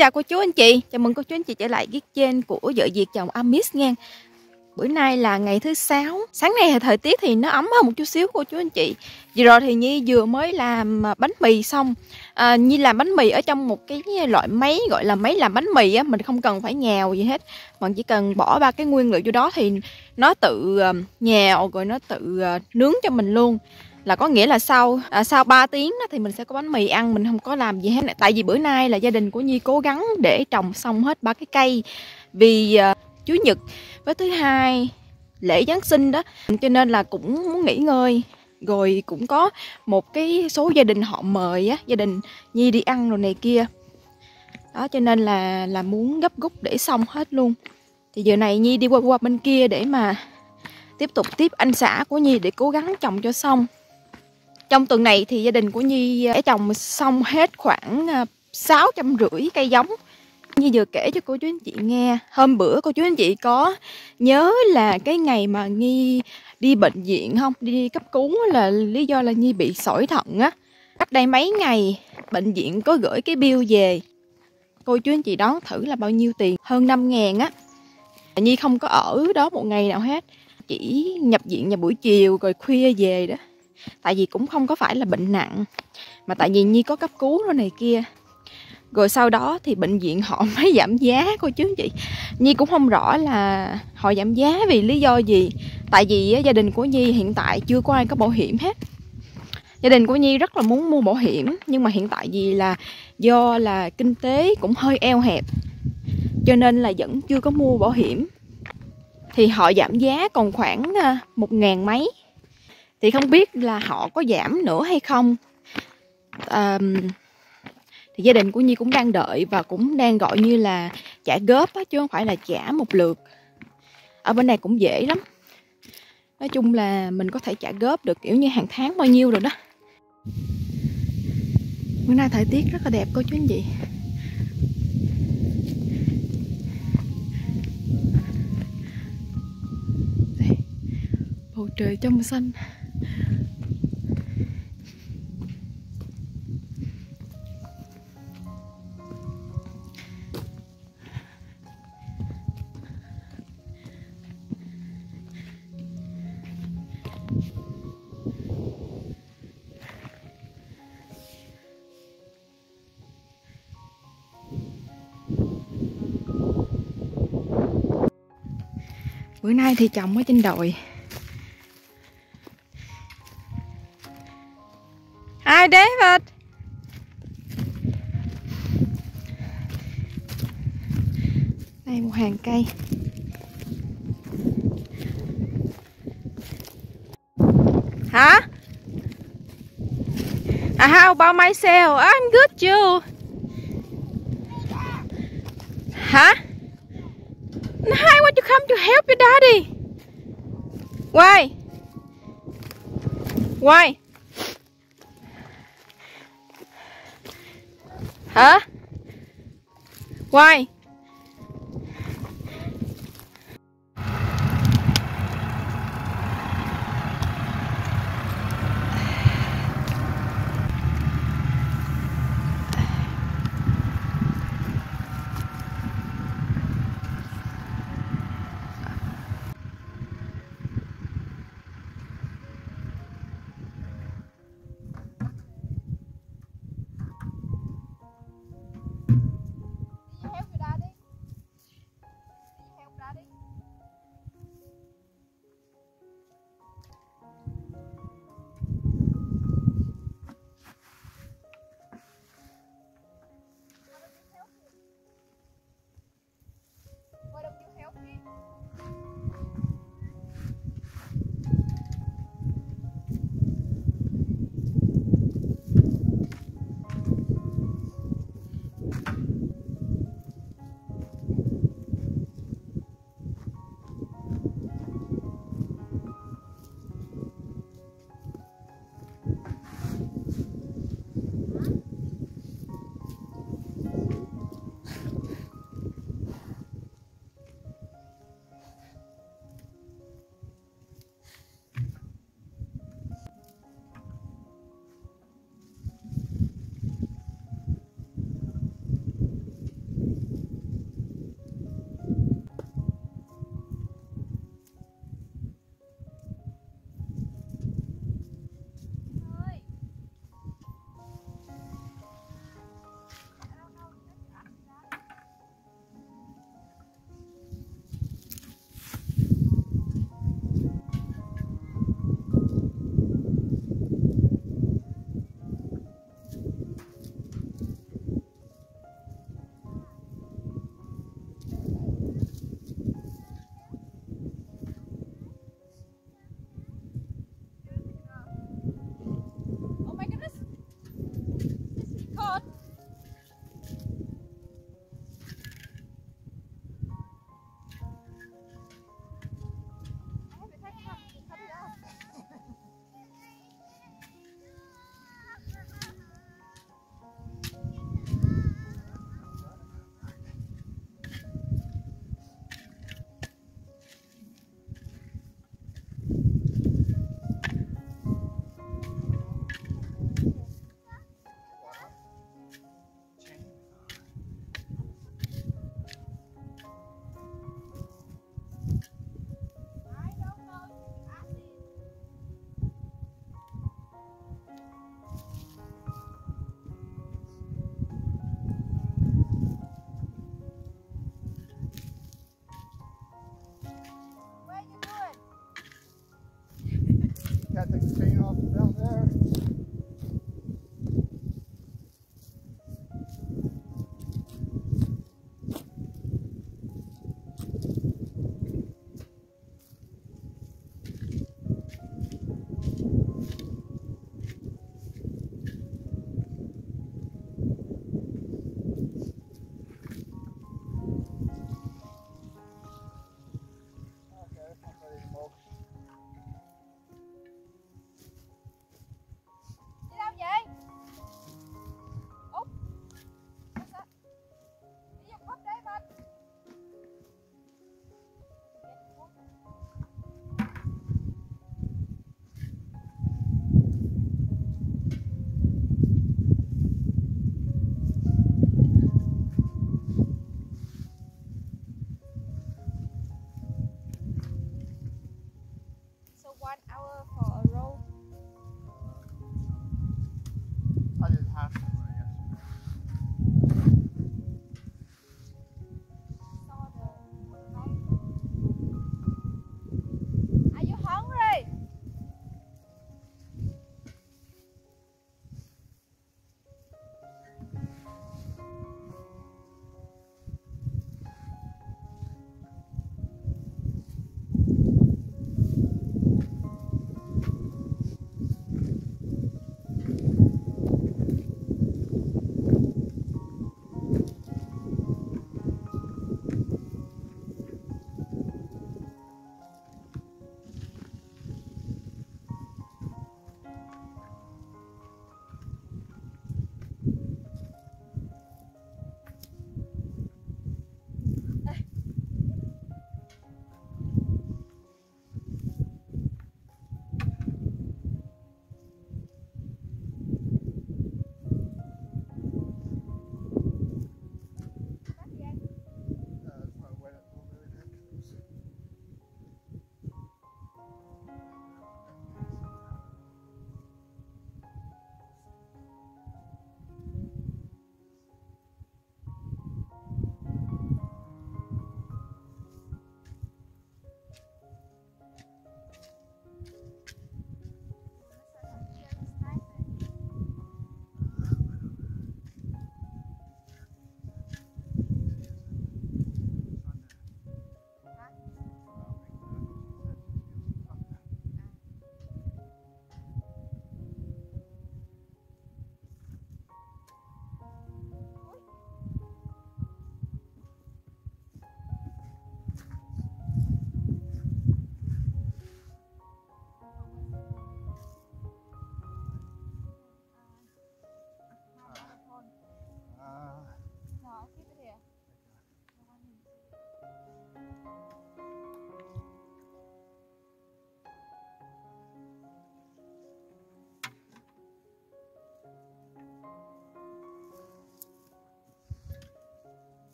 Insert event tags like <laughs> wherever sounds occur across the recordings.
Chào cô chú anh chị, chào mừng cô chú anh chị trở lại cái kênh của vợ Việt chồng Amis nha. Bữa nay là ngày thứ sáu. Sáng nay thời tiết thì nó ấm hơn một chút xíu cô chú anh chị. Vừa rồi thì Nhi vừa mới làm bánh mì xong. À, Nhi làm bánh mì ở trong một cái loại máy gọi là máy làm bánh mì á Mình không cần phải nhào gì hết. Mình chỉ cần bỏ ba cái nguyên liệu vô đó thì nó tự à, nhào rồi nó tự à, nướng cho mình luôn là có nghĩa là sau à, sau 3 tiếng đó, thì mình sẽ có bánh mì ăn mình không có làm gì hết tại vì bữa nay là gia đình của Nhi cố gắng để trồng xong hết ba cái cây. Vì à, Chủ nhật với thứ hai lễ Giáng sinh đó cho nên là cũng muốn nghỉ ngơi. Rồi cũng có một cái số gia đình họ mời á gia đình Nhi đi ăn rồi này kia. Đó cho nên là là muốn gấp rút để xong hết luôn. Thì giờ này Nhi đi qua qua bên kia để mà tiếp tục tiếp anh xã của Nhi để cố gắng trồng cho xong trong tuần này thì gia đình của Nhi ờ, đã trồng xong hết khoảng à, sáu trăm rưỡi cây giống. Như vừa kể cho cô chú anh chị nghe. Hôm bữa cô chú anh chị có nhớ là cái ngày mà Nhi đi bệnh viện không? Đi cấp cứu là lý do là Nhi bị sỏi thận á. Cách đây mấy ngày bệnh viện có gửi cái bill về. Cô chú anh chị đón thử là bao nhiêu tiền? Hơn 5 ngàn á. Nhi không có ở đó một ngày nào hết. Chỉ nhập viện vào buổi chiều rồi khuya về đó tại vì cũng không có phải là bệnh nặng. Mà tại vì nhi có cấp cứu rồi này kia. Rồi sau đó thì bệnh viện họ <laughs> mới giảm giá cô chú chị. Nhi cũng không rõ là họ giảm giá vì lý do gì. Tại vì gia đình của nhi hiện tại chưa có ai có bảo hiểm hết. Gia đình của nhi rất là muốn mua bảo hiểm, nhưng mà hiện tại vì là do là kinh tế cũng hơi eo hẹp, cho nên là vẫn chưa có mua bảo hiểm. Thì họ giảm giá còn khoảng à, một ngàn mấy thì không biết là họ có giảm nữa hay không. À, thì gia đình của nhi cũng đang đợi và cũng đang gọi như là trả góp á, chứ không phải là trả một lượt. Ở bên này cũng dễ lắm. Nói chung là mình có thể trả góp được kiểu như hàng tháng bao nhiêu rồi đó. Bữa nay thời tiết rất là đẹp cô chú anh chị. Bầu trời trong xanh bữa nay thì trồng ở trên đồi cây hả à, how about myself I'm good too hả I want to come to help your daddy? Why? Why? Hả? Why?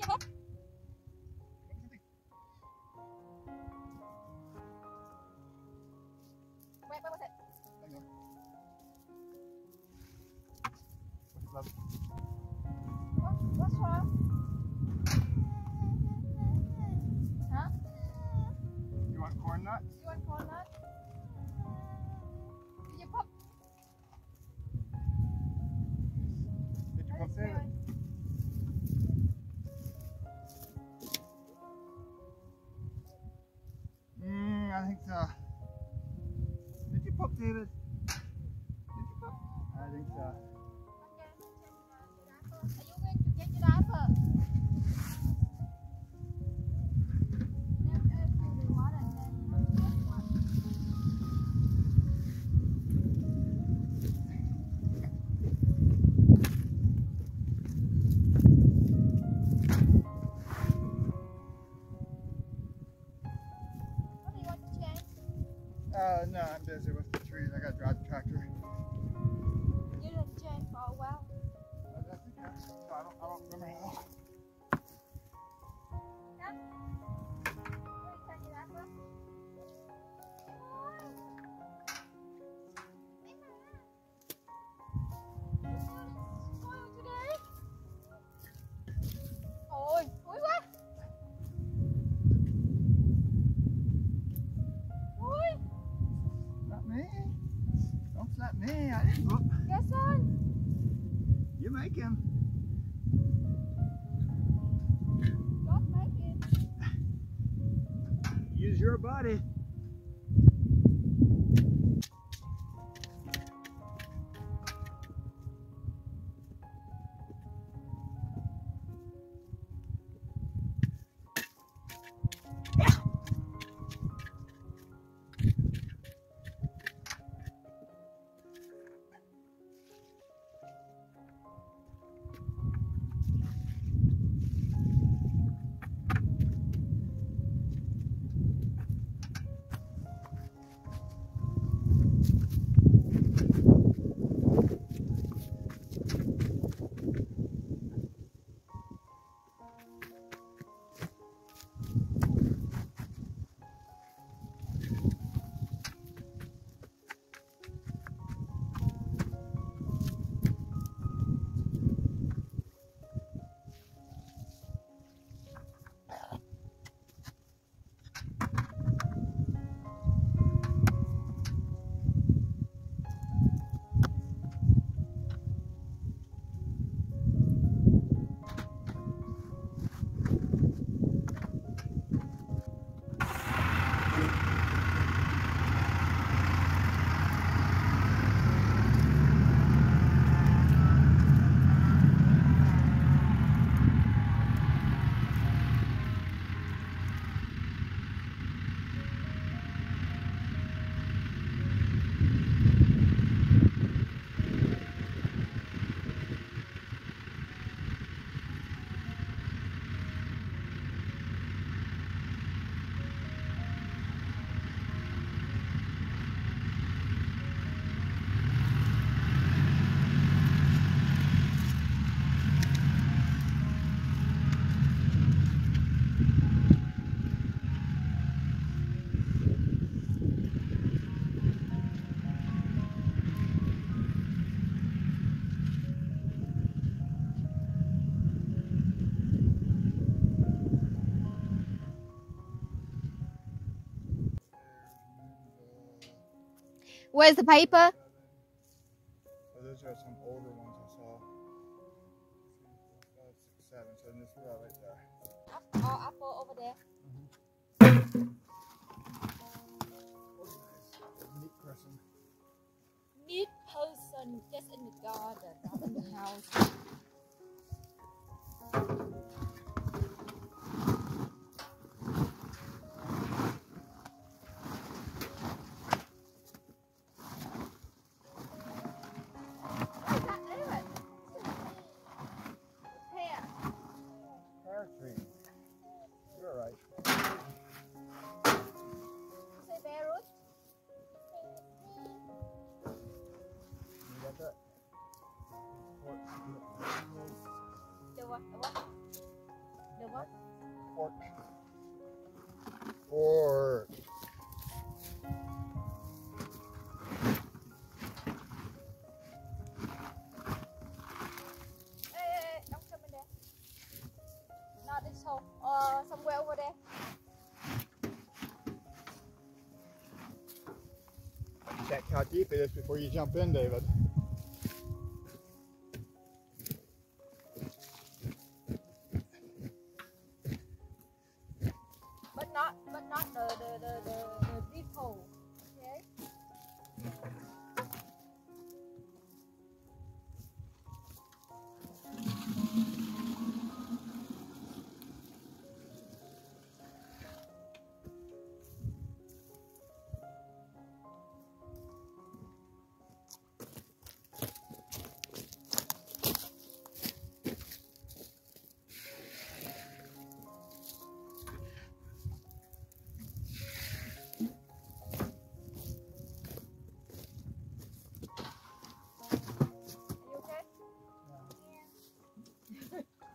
你好。Uh, no, I'm busy. man. Oh. Yes, son. You make him. Don't make it. Use your body. Where's the paper? Oh, those are some older ones I saw. Five, six, seven. So this right there. Oh, over there. Mm person. Neat person, just in the garden, not in the house. How deep it is before you jump in, David.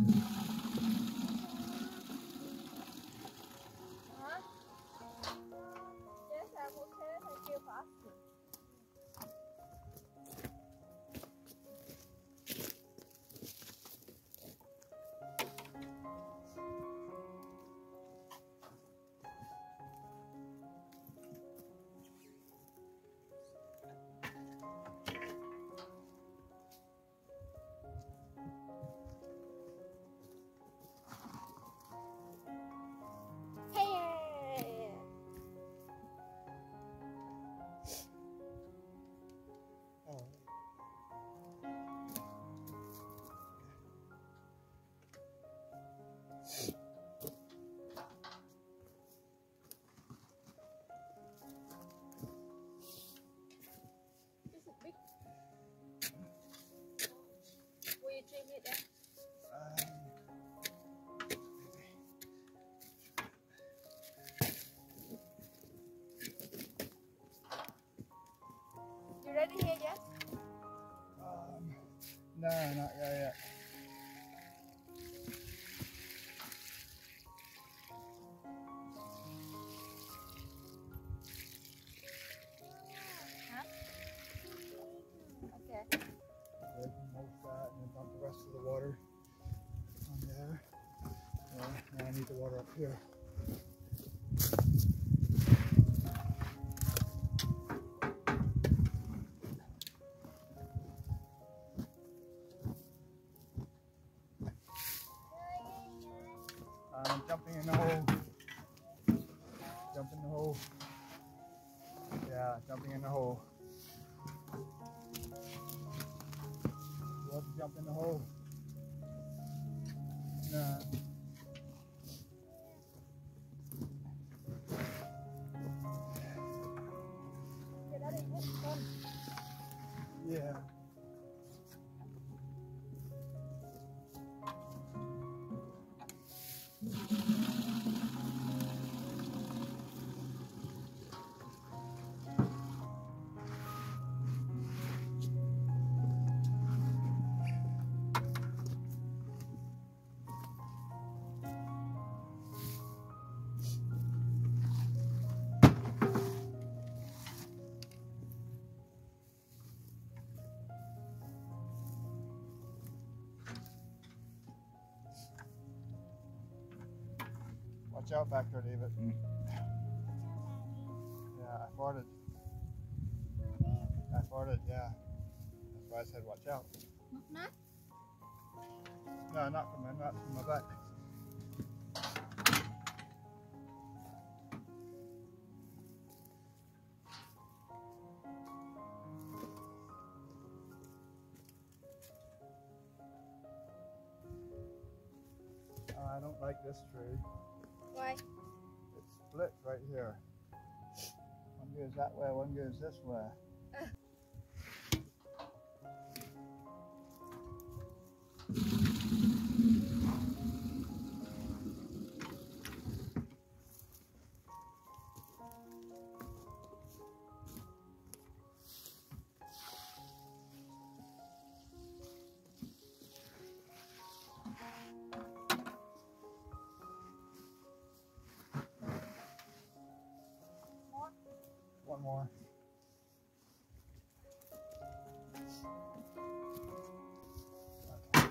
Hả? Up here. Um, I'm jumping in the hole. Jump in the hole. Yeah, jumping in the hole. You want to jump in the hole? Nah. Watch out back there, David. Yeah, I farted. I farted, yeah. That's why I said watch out. No, not from my not from my butt. Uh, I don't like this tree. Why? It splits right here. One goes that way, one goes this way. one more. Okay.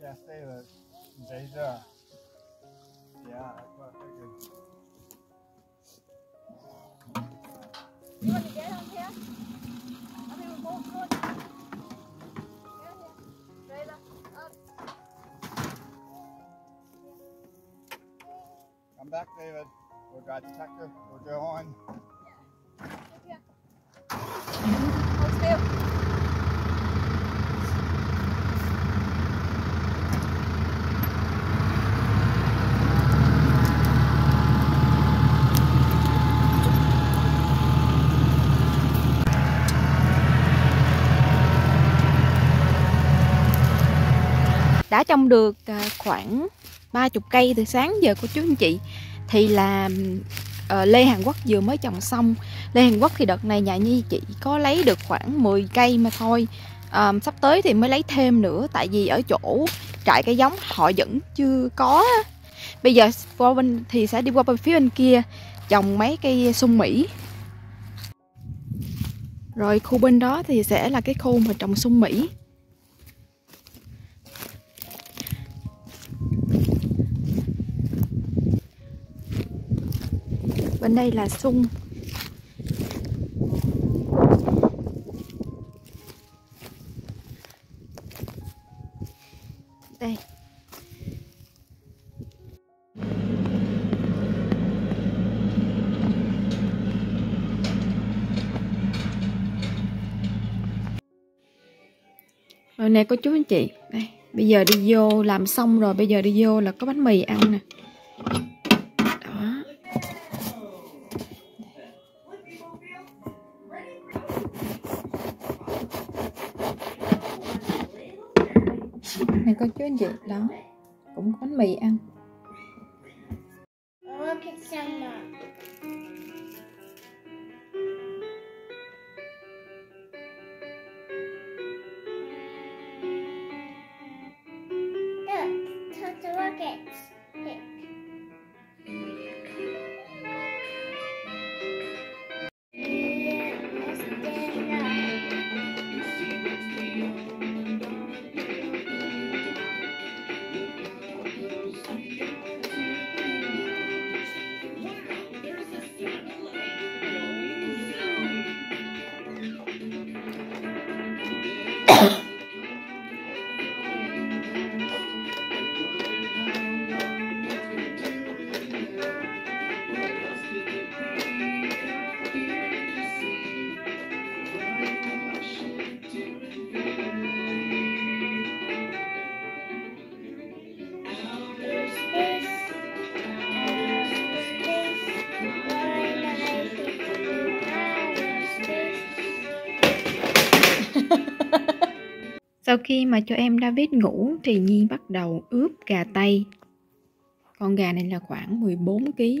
Yeah, stay there. Stay. Yeah, that's what I figured. You want to get on? I going. Up. Come back, David. We'll Tucker. We're going. Yeah. on. Hold still. đã trồng được à, khoảng 30 cây từ sáng giờ của chú anh chị thì là uh, Lê Hàn Quốc vừa mới trồng xong. Lê Hàn Quốc thì đợt này nhà Nhi chị có lấy được khoảng 10 cây mà thôi. Um, sắp tới thì mới lấy thêm nữa tại vì ở chỗ trại cây giống họ vẫn chưa có bây giờ qua bên thì sẽ đi qua bên phía bên kia trồng mấy cây sung Mỹ rồi khu bên đó thì sẽ là cái khu mà trồng sung Mỹ bên đây là sung. Đây. Rồi nè cô chú anh chị. Đây, bây giờ đi vô làm xong rồi, bây giờ đi vô là có bánh mì ăn nè. Này cô đó cũng có bánh mì ăn Look at Summer. Rockets. Sau khi mà cho em David ngủ thì Nhi bắt đầu ướp gà tây. Con gà này là khoảng 14 kg. Cái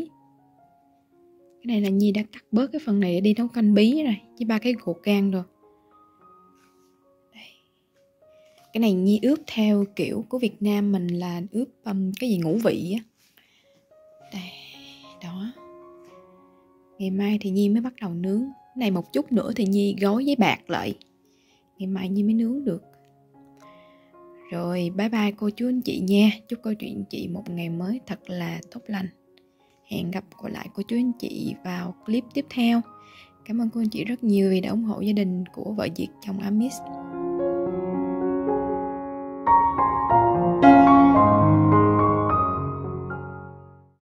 này là Nhi đã cắt bớt cái phần này để đi nấu canh bí rồi, chỉ ba cái gột gan rồi. Đây. Cái này Nhi ướp theo kiểu của Việt Nam mình là ướp um, cái gì ngũ vị á. Đây, đó. Ngày mai thì Nhi mới bắt đầu nướng. Cái này một chút nữa thì Nhi gói giấy bạc lại. Ngày mai Nhi mới nướng được. Rồi, bye bye cô chú anh chị nha. Chúc câu chuyện chị một ngày mới thật là tốt lành. Hẹn gặp lại cô chú anh chị vào clip tiếp theo. Cảm ơn cô anh chị rất nhiều vì đã ủng hộ gia đình của vợ Việt chồng Amis